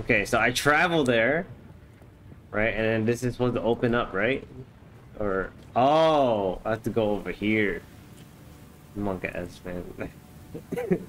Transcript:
Okay, so I travel there, right? And then this is supposed to open up, right? Or oh, I have to go over here. Monk ass man.